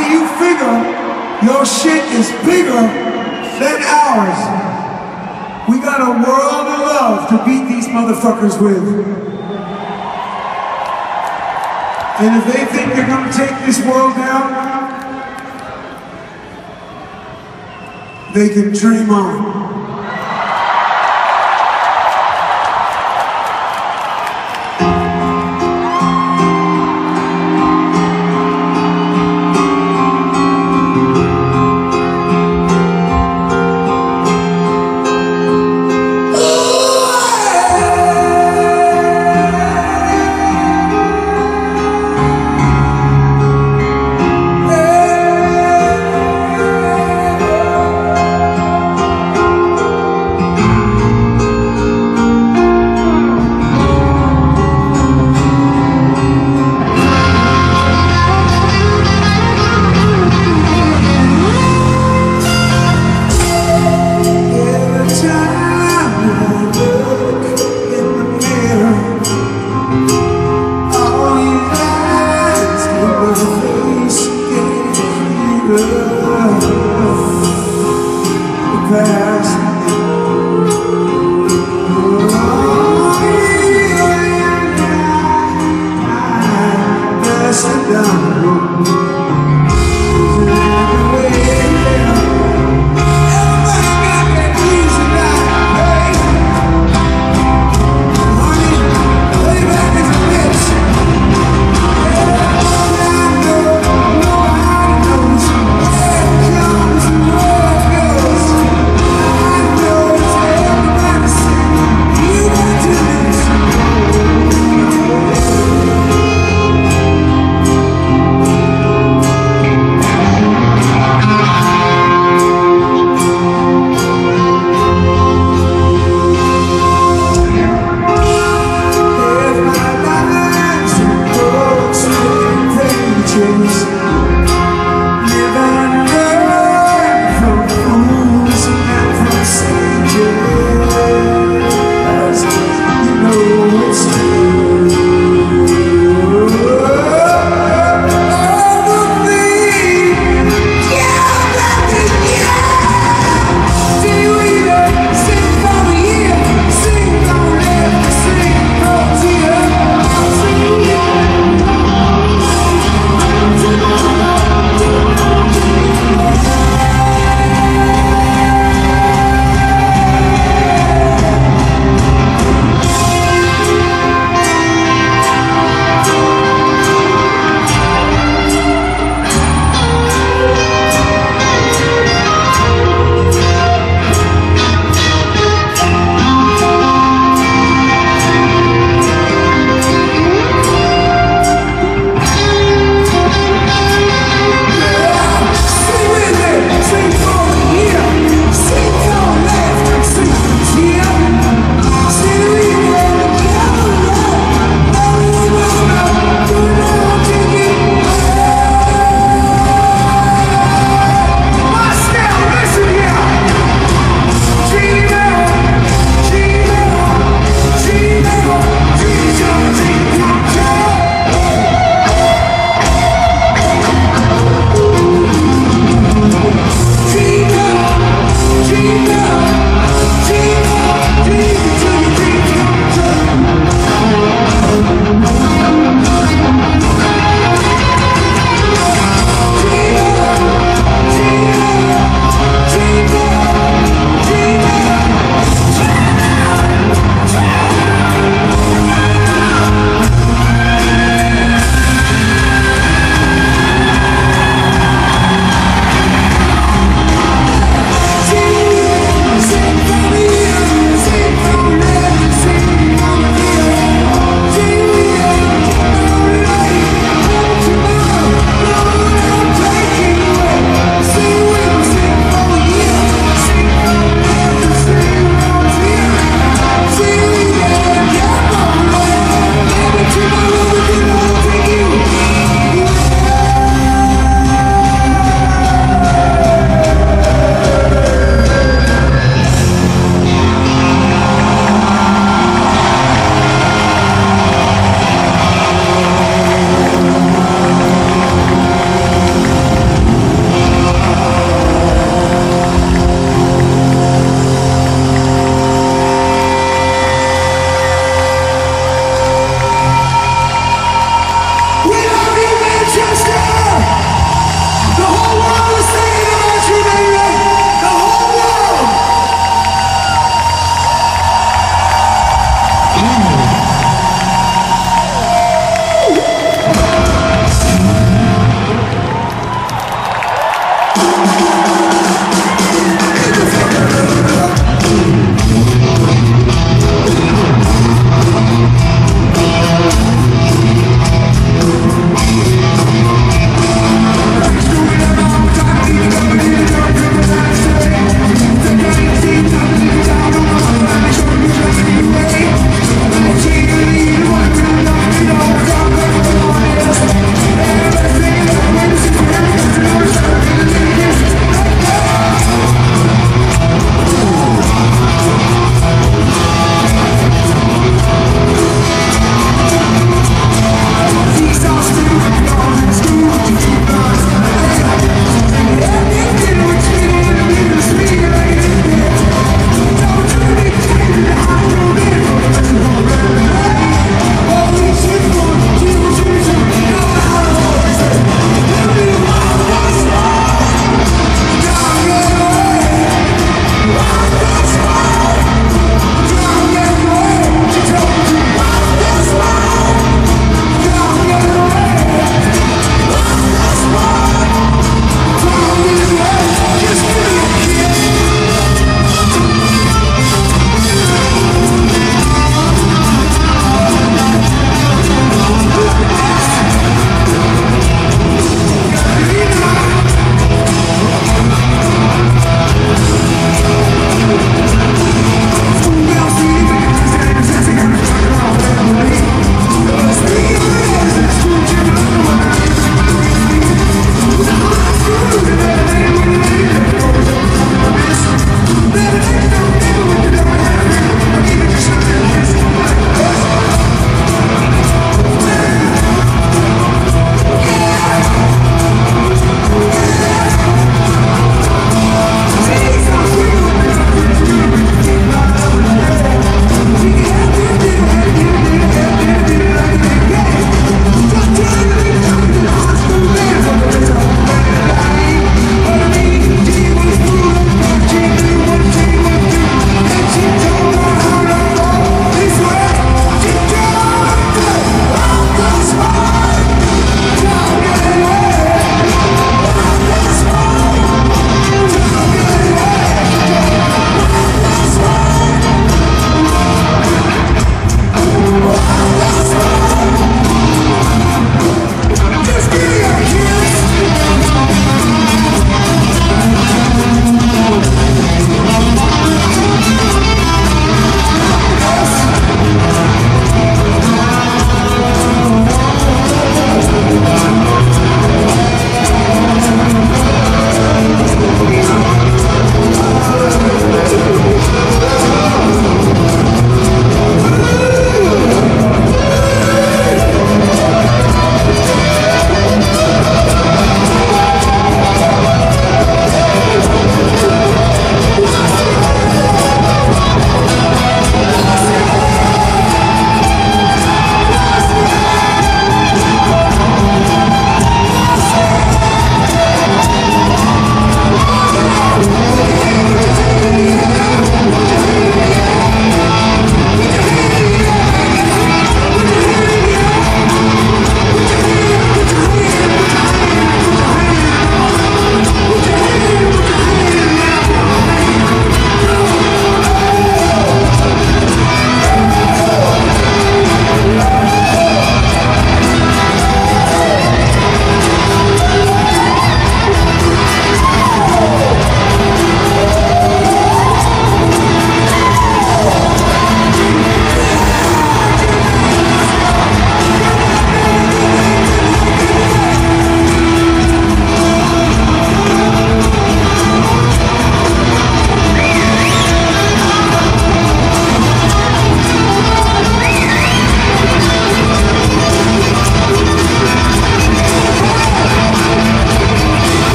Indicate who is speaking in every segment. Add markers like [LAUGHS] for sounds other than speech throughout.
Speaker 1: Do you figure your shit is bigger than ours? We got a world of love to beat these motherfuckers with. And if they think they're gonna take this world down, they can dream on.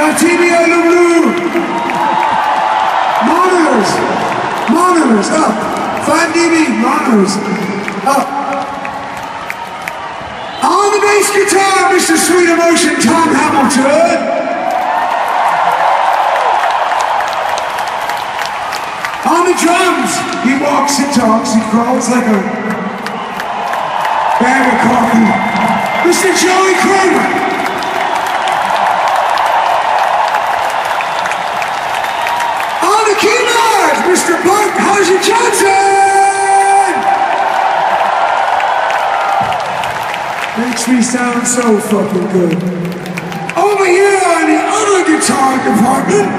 Speaker 1: La tibia le blue. Monitors. Monitors up. 5 dB monitors up. On the bass guitar, Mr. Sweet Emotion, Tom Hamilton. On the drums, he walks and talks, he crawls like a bag of coffee. Mr. Joey Kramer. So fucking good. Over here on the other guitar department,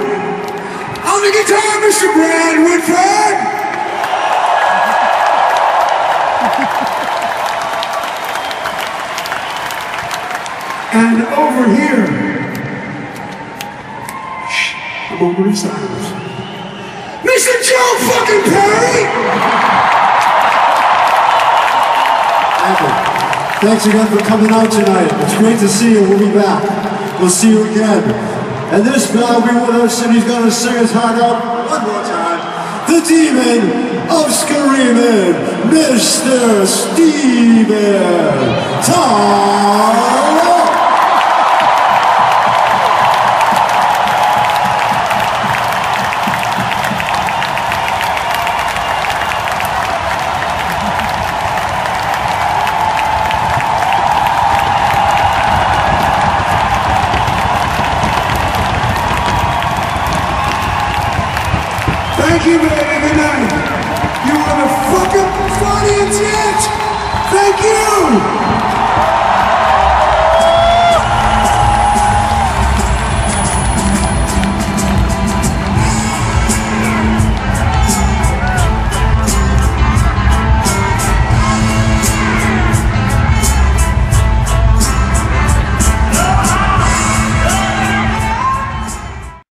Speaker 1: on the guitar, Mr. Brad Whitford. [LAUGHS] And over here, shh, I'm over the silence. Mr. Joe fucking Perry!
Speaker 2: Thanks again for coming out tonight. It's great to see you. We'll be back. We'll see you again. And this guy will be with us and he's going to sing his heart out one more time. The demon of screaming, Mr. Steven Tom.
Speaker 1: You